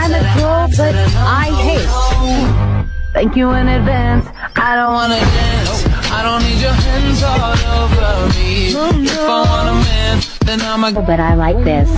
I'm a troll, but I hate. Thank you in advance. I don't wanna dance. I don't need your hands all over me. If I want a man, then I'm a. But I like this.